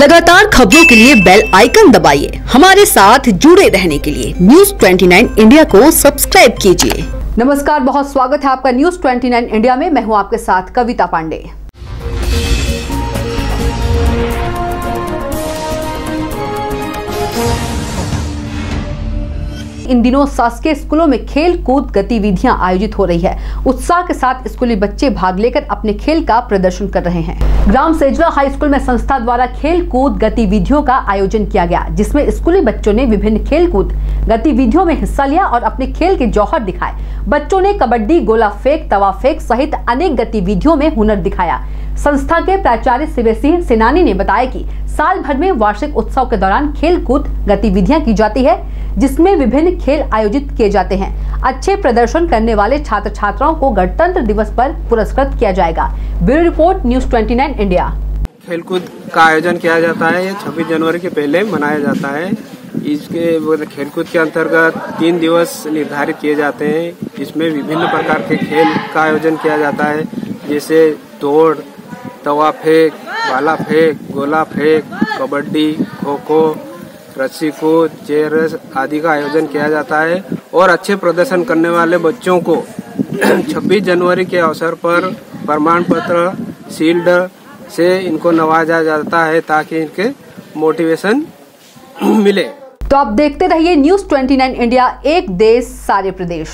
लगातार खबरों के लिए बेल आइकन दबाइए। हमारे साथ जुड़े रहने के लिए न्यूज़ 29 इंडिया को सब्सक्राइब कीजिए। नमस्कार, बहुत स्वागत है आपका न्यूज़ 29 इंडिया में। मैं हूँ आपके साथ कविता पांडे। इन दिनों शासकीय स्कूलों में खेल कूद गतिविधियाँ आयोजित हो रही है। उत्साह के साथ स्कूली बच्चे भाग लेकर अपने खेल का प्रदर्शन कर रहे हैं। ग्राम सेजला हाई स्कूल में संस्था द्वारा खेल कूद गतिविधियों का आयोजन किया गया, जिसमें स्कूली बच्चों ने विभिन्न खेल कूद गतिविधियों में हिस्सा लिया और अपने खेल के जौहर दिखाए। बच्चों ने कबड्डी गोला फेंक तवा फेंक सहित अनेक गतिविधियों में हुनर दिखाया। संस्था के प्राचार्य शिव सिंह सेनानी ने बताया कि साल भर में वार्षिक उत्सव के दौरान खेल कूद गतिविधियाँ की जाती है। जिसमें विभिन्न खेल आयोजित किए जाते हैं। अच्छे प्रदर्शन करने वाले छात्र छात्राओं को गणतंत्र दिवस पर पुरस्कृत किया जाएगा। Bureau report, news 29 India. खेलकूद का आयोजन किया जाता है। ये छब्बीस जनवरी के पहले मनाया जाता है। इसके खेलकूद के अंतर्गत तीन दिवस निर्धारित किए जाते हैं। इसमें विभिन्न प्रकार के खेल का आयोजन किया जाता है। जैसे दौड़, तवा फेंक भाला फेंक, गोला फेंक, कबड्डी खो खो रस्सी कूद चेयर आदि का आयोजन किया जाता है और अच्छे प्रदर्शन करने वाले बच्चों को 26 जनवरी के अवसर पर प्रमाण पत्र, शील्ड से इनको नवाजा जाता है ताकि इनके मोटिवेशन मिले। तो आप देखते रहिए न्यूज़ 29 इंडिया एक देश, सारे प्रदेश।